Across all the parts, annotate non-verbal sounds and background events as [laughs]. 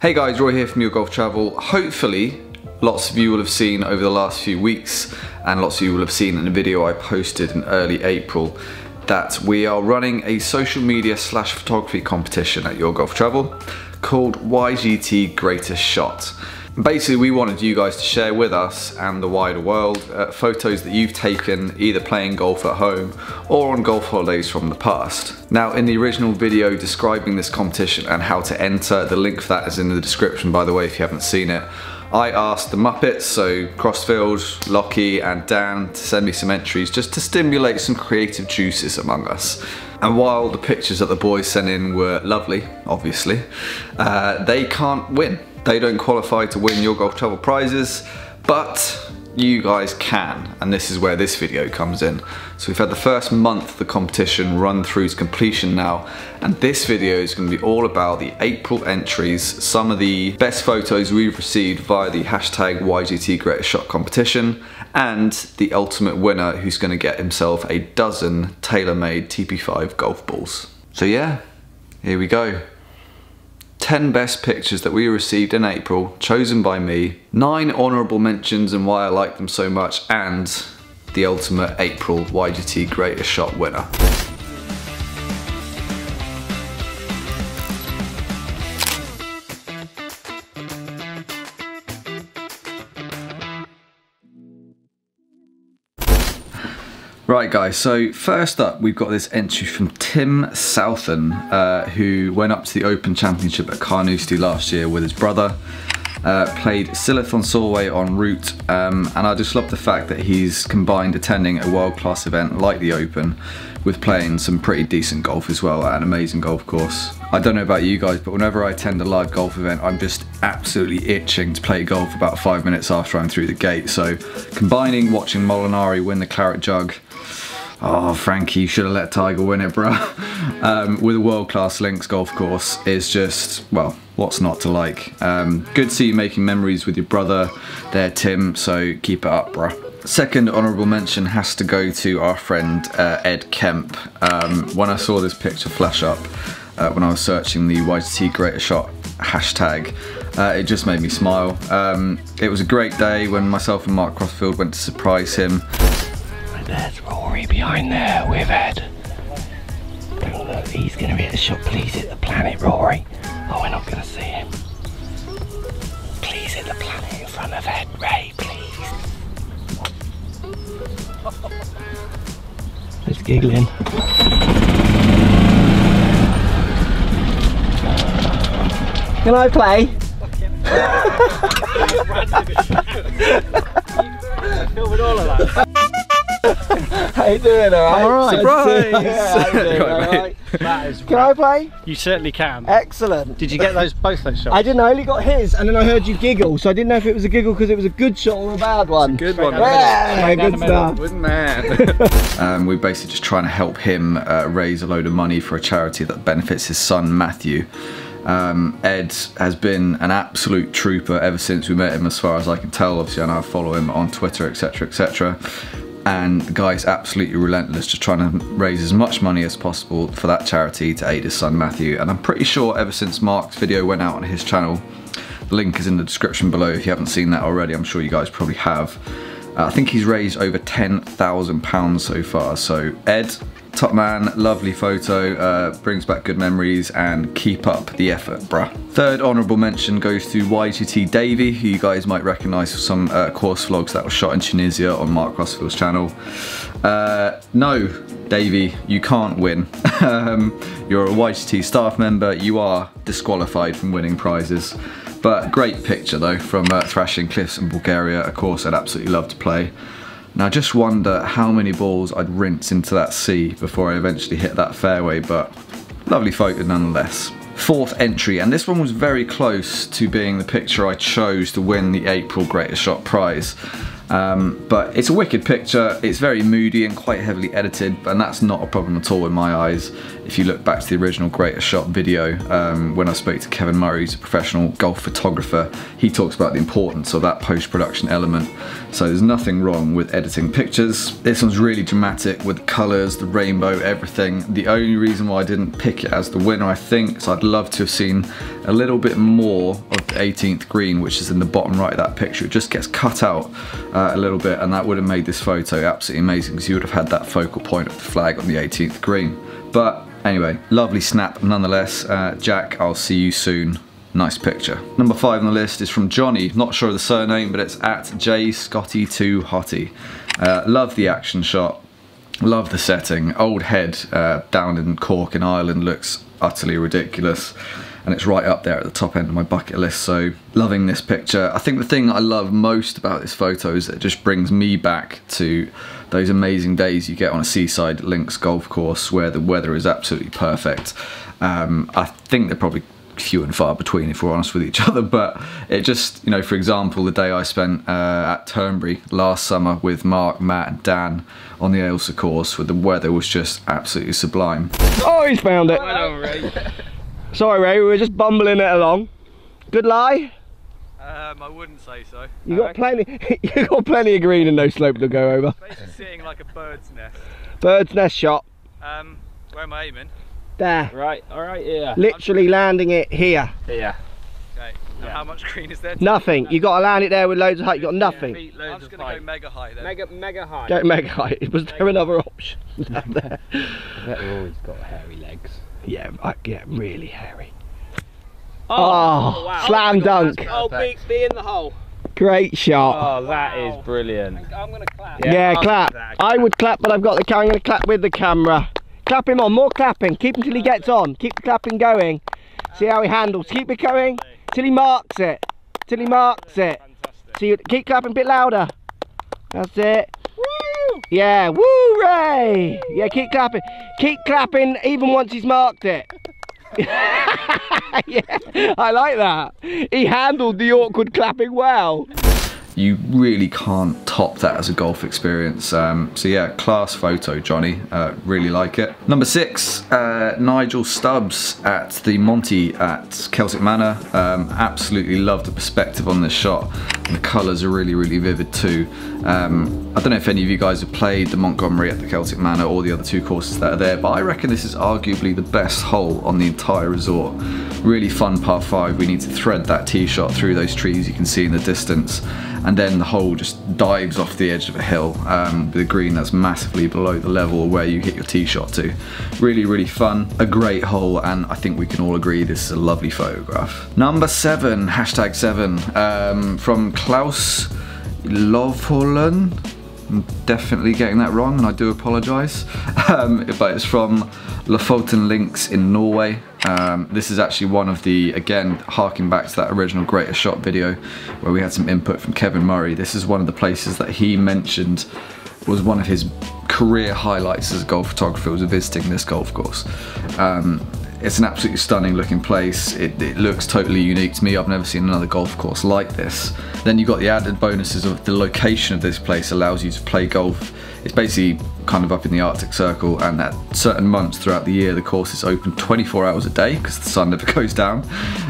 Hey guys, Rory here from Your Golf Travel. Hopefully, lots of you will have seen over the last few weeks, and lots of you will have seen in a video I posted in early April, that we are running a social media slash photography competition at Your Golf Travel called YGT Greatest Shot. Basically, we wanted you guys to share with us and the wider world uh, photos that you've taken either playing golf at home or on golf holidays from the past. Now, in the original video describing this competition and how to enter, the link for that is in the description by the way if you haven't seen it, I asked the Muppets, so Crossfield, Lockie and Dan to send me some entries just to stimulate some creative juices among us. And while the pictures that the boys sent in were lovely, obviously, uh, they can't win. They don't qualify to win your golf travel prizes, but you guys can, and this is where this video comes in. So we've had the first month of the competition run through to completion now, and this video is going to be all about the April entries, some of the best photos we've received via the hashtag YGT Greatest Shot competition, and the ultimate winner who's going to get himself a dozen TaylorMade TP5 golf balls. So yeah, here we go. 10 best pictures that we received in April, chosen by me, 9 honourable mentions and why I like them so much, and the ultimate April YGT Greatest Shot winner. Right guys, so first up we've got this entry from Tim Southen, uh, who went up to the Open Championship at Carnoustie last year with his brother. Uh, played Silloth on Solway en route, um, and I just love the fact that he's combined attending a world-class event like the Open with playing some pretty decent golf as well at an amazing golf course. I don't know about you guys, but whenever I attend a live golf event, I'm just absolutely itching to play golf about five minutes after I'm through the gate. So combining watching Molinari win the Claret Jug oh Frankie, you should have let Tiger win it, bro. [laughs] um, with a world-class links golf course is just, well, what's not to like. Um, good to see you making memories with your brother there, Tim, so keep it up, bro. Second honourable mention has to go to our friend uh, Ed Kemp. Um, when I saw this picture flash up, uh, when I was searching the YGT Greatest Shot hashtag, uh, it just made me smile. Um, it was a great day when myself and Mark Crossfield went to surprise him there's Rory behind there with Ed. look, he's going to be at the shot. Please hit the planet, Rory. Oh, we're not going to see him. Please hit the planet in front of Ed, Ray, please. Just giggling. Can I play? [laughs] Filming all of that. How you doing, alright? Alright. Surprise! [laughs] right, That is Can I play? You certainly can. Excellent. Did you get those both those shots? I didn't, I only got his and then I heard you giggle, so I didn't know if it was a giggle because it was a good shot or a bad one. Good one. Yeah, good stuff. Good man. [laughs] um, we're basically just trying to help him uh, raise a load of money for a charity that benefits his son Matthew. Um, Ed has been an absolute trooper ever since we met him as far as I can tell obviously and I follow him on Twitter etc etc and the guy's absolutely relentless just trying to raise as much money as possible for that charity to aid his son Matthew. And I'm pretty sure ever since Mark's video went out on his channel the link is in the description below if you haven't seen that already. I'm sure you guys probably have. Uh, I think he's raised over £10,000 so far. So Ed Top man, lovely photo, uh, brings back good memories and keep up the effort, bruh. Third honourable mention goes to YGT Davey, who you guys might recognise from some uh, course vlogs that were shot in Tunisia on Mark Crossfield's channel. Uh, no, Davey, you can't win. [laughs] um, you're a YGT staff member, you are disqualified from winning prizes. But great picture though from uh, Thracian Cliffs in Bulgaria, a course I'd absolutely love to play. Now I just wonder how many balls I'd rinse into that sea before I eventually hit that fairway, but lovely photo nonetheless. Fourth entry, and this one was very close to being the picture I chose to win the April Greatest Shot prize. Um, but it's a wicked picture, it's very moody and quite heavily edited, and that's not a problem at all in my eyes. if you look back to the original Greatest Shot video, um, when I spoke to Kevin Murray, who's a professional golf photographer, he talks about the importance of that post-production element. So there's nothing wrong with editing pictures. This one's really dramatic with the colours, the rainbow, everything. The only reason why I didn't pick it as the winner, I think, is I'd love to have seen a little bit more of the 18th green, which is in the bottom right of that picture. It just gets cut out uh, a little bit and that would have made this photo absolutely amazing because you would have had that focal point of the flag on the 18th green. But anyway, lovely snap nonetheless. Uh, Jack, I'll see you soon. Nice picture. Number five on the list is from Johnny. Not sure of the surname, but it's at J Scotty 2 Hottie. Uh, love the action shot. Love the setting. Old head uh, down in Cork in Ireland looks utterly ridiculous and it's right up there at the top end of my bucket list so loving this picture I think the thing I love most about this photo is that it just brings me back to those amazing days you get on a seaside links golf course where the weather is absolutely perfect um, I think they're probably few and far between if we're honest with each [laughs] other but it just you know for example the day I spent uh, at Turnberry last summer with Mark, Matt and Dan on the Ailsa course where the weather was just absolutely sublime. Oh he's found it! [laughs] Sorry Ray, we were just bumbling it along. Good lie? Um, I wouldn't say so. You got plenty [laughs] you got plenty of green and no slope to go over. Basically sitting like a bird's nest. Bird's nest shot. Um, where am I aiming? There. Right, alright, yeah. Literally landing it here. Here. Okay. And how much green is there? Nothing. You got to land it there with loads of height. You got nothing. Feet, I'm just gonna go height. mega high then. Mega, mega high. Don't make height. [laughs] Was there another option [laughs] down there? I bet Rory's got hairy legs. Yeah, I- yeah, really hairy. Oh, Oh, wow. slam Oh dunk. Oh, be, perfect. be in the hole. Great shot. Oh, that is brilliant. I'm gonna clap. yeah, I'll clap. I would clap, but I've got the camera. I'm going to clap with the camera. Clap him on. More clapping. Keep him till he gets on. Keep the clapping going. See how he handles. Keep it going till he marks it. Till he marks it. Fantastic. See, keep clapping a bit louder. That's it. Woo! Yeah, woo, Ray! Yeah, keep clapping. Keep clapping even once he's marked it. [laughs] yeah, I like that. He handled the awkward clapping well. You really can't top that as a golf experience. Um, so yeah, class photo, Johnny. Uh, really like it. Number six, uh, Nigel Stubbs at the Monty at Celtic Manor. Um, absolutely love the perspective on this shot. The colours are really, really vivid too. Um, I don't know if any of you guys have played the Montgomerie at the Celtic Manor or the other two courses that are there, but I reckon this is arguably the best hole on the entire resort. Really fun par five. We need to thread that tee shot through those trees you can see in the distance and then the hole just dives off the edge of a hill um, a green that's massively below the level where you hit your tee shot to. Really, really fun, a great hole, and I think we can all agree this is a lovely photograph. Number seven, hashtag seven, um, from Klaus Lovhollen. I'm definitely getting that wrong, and I do apologise. [laughs] Um, but it's from Lofoten Links in Norway. Um, this is actually one of the, again, harking back to that original Greatest Shot video where we had some input from Kevin Murray. This is one of the places that he mentioned was one of his career highlights as a golf photographer was visiting this golf course. Um, it's an absolutely stunning looking place. It, it looks totally unique to me. I've never seen another golf course like this. Then you've got the added bonuses of the location of this place allows you to play golf. It's basically kind of up in the Arctic Circle and at certain months throughout the year the course is open 24 hours a day because the sun never [laughs] goes down.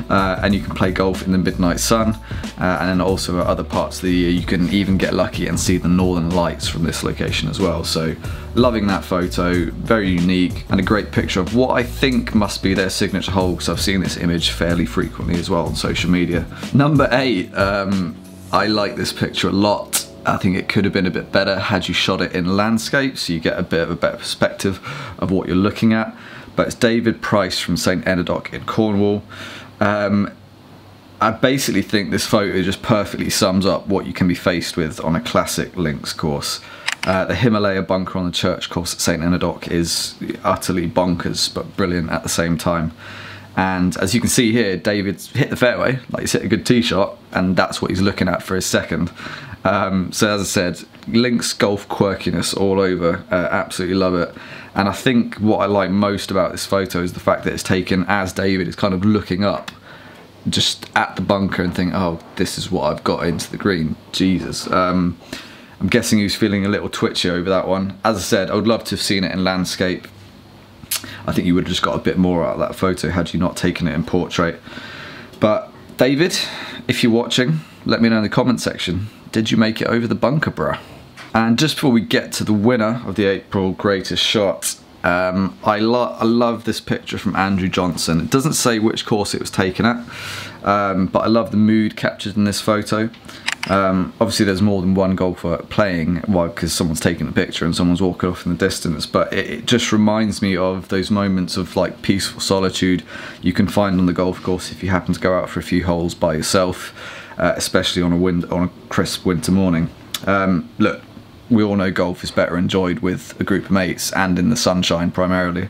Uh, and you can play golf in the midnight sun uh, and then also at other parts of the year you can even get lucky and see the northern lights from this location as well. So loving that photo very unique and a great picture of what I think must be their signature hole because I've seen this image fairly frequently as well on social media. Number eight um, I like this picture a lot I think it could have been a bit better had you shot it in landscape so you get a bit of a better perspective of what you're looking at. But it's David Price from St Enodoc in Cornwall. Um, I basically think this photo just perfectly sums up what you can be faced with on a classic links course. Uh, the Himalaya bunker on the church course at St Enodoc is utterly bonkers but brilliant at the same time. And as you can see here, David's hit the fairway, like he's hit a good tee shot, and that's what he's looking at for his second. Um, so as I said, links golf quirkiness all over, uh, absolutely love it. And I think what I like most about this photo is the fact that it's taken as David is kind of looking up just at the bunker and think, oh, this is what I've got into the green. Jesus. Um, I'm guessing he was feeling a little twitchy over that one. As I said, I would love to have seen it in landscape. I think you would have just got a bit more out of that photo had you not taken it in portrait. But David, if you're watching, let me know in the comment section. Did you make it over the bunker, bruh? And just before we get to the winner of the April Greatest Shot, um, I, lo I love this picture from Andrew Johnson. It doesn't say which course it was taken at, um, but I love the mood captured in this photo. Um, obviously there's more than one golfer playing, well, because someone's taking a picture and someone's walking off in the distance, but it, it, just reminds me of those moments of like peaceful solitude you can find on the golf course if you happen to go out for a few holes by yourself, uh, especially on a wind on a crisp winter morning. Um, look, we all know golf is better enjoyed with a group of mates and in the sunshine primarily.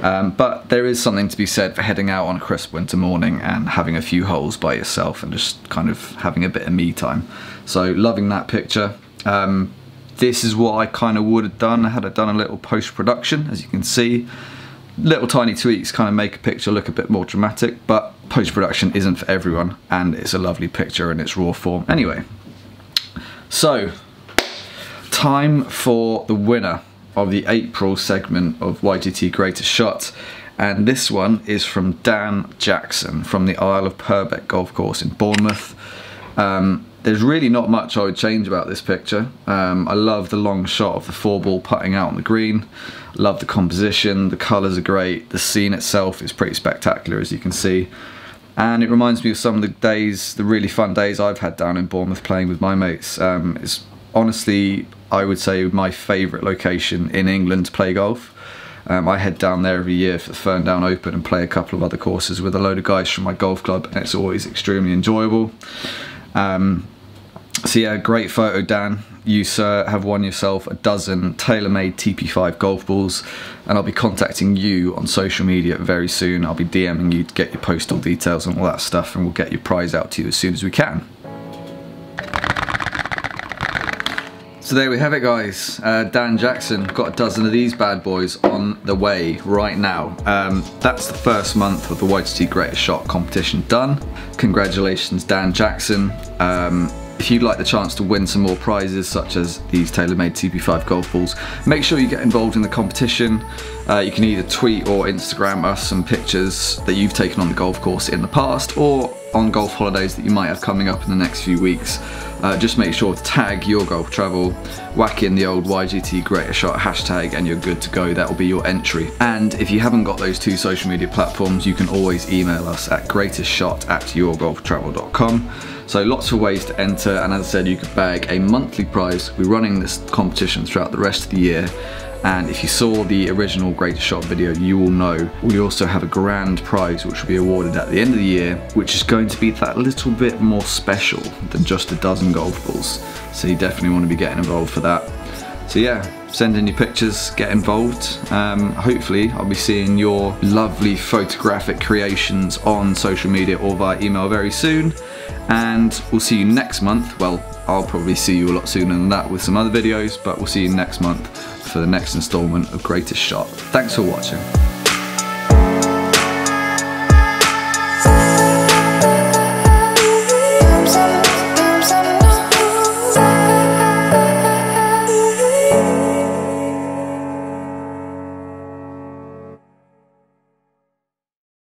Um, but there is something to be said for heading out on a crisp winter morning and having a few holes by yourself and just kind of having a bit of me time. So loving that picture. Um, this is what I kind of would have done had I done a little post-production, as you can see. Little tiny tweaks kind of make a picture look a bit more dramatic, but post-production isn't for everyone, and it's a lovely picture in its raw form. Anyway, so time for the winner of the April segment of YGT Greatest Shot and this one is from Dan Jackson from the Isle of Purbeck Golf Course in Bournemouth. Um, there's really not much I would change about this picture. Um, I love the long shot of the four ball putting out on the green. Love the composition, the colours are great, the scene itself is pretty spectacular as you can see. And it reminds me of some of the days, the really fun days I've had down in Bournemouth playing with my mates. Um, it's honestly I would say my favourite location in England to play golf. Um, I head down there every year for the Ferndown Open and play a couple of other courses with a load of guys from my golf club and it's always extremely enjoyable. Um, so yeah, great photo Dan. You sir have won yourself a dozen TaylorMade TP5 golf balls and I'll be contacting you on social media very soon. I'll be DMing you to get your postal details and all that stuff and we'll get your prize out to you as soon as we can. So there we have it guys, uh, Dan Jackson got a dozen of these bad boys on the way right now. Um, that's the first month of the YGT Greatest Shot competition done. Congratulations Dan Jackson. Um, if you'd like the chance to win some more prizes such as these TaylorMade TP5 golf balls, make sure you get involved in the competition. Uh, you can either tweet or Instagram us some pictures that you've taken on the golf course in the past or on golf holidays that you might have coming up in the next few weeks. Uh, just make sure to tag your golf travel, whack in the old YGT Greatest Shot hashtag and you're good to go. That will be your entry. And if you haven't got those two social media platforms, you can always email us at greatestshot at yourgolftravel.com. So lots of ways to enter and as I said you could bag a monthly prize. We're running this competition throughout the rest of the year and if you saw the original Greatest Shot video you will know. We also have a grand prize which will be awarded at the end of the year which is going to be that little bit more special than just a dozen golf balls. So you definitely want to be getting involved for that so yeah send in your pictures get involved um, hopefully I'll be seeing your lovely photographic creations on social media or via email very soon and we'll see you next month well I'll probably see you a lot sooner than that with some other videos but we'll see you next month for the next installment of Greatest Shot. Thanks for watching.